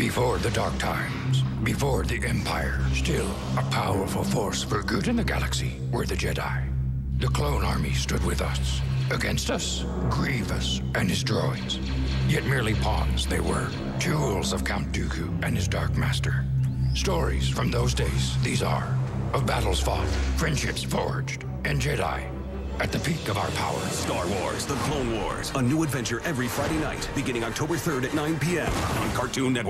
Before the Dark Times, before the Empire, still a powerful force for good in the galaxy were the Jedi. The clone army stood with us. Against us, Grievous and his droids. Yet merely pawns they were, tools of Count Dooku and his Dark Master. Stories from those days, these are, of battles fought, friendships forged, and Jedi at the peak of our power. Star Wars The Clone Wars, a new adventure every Friday night, beginning October 3rd at 9 p.m. on Cartoon Network.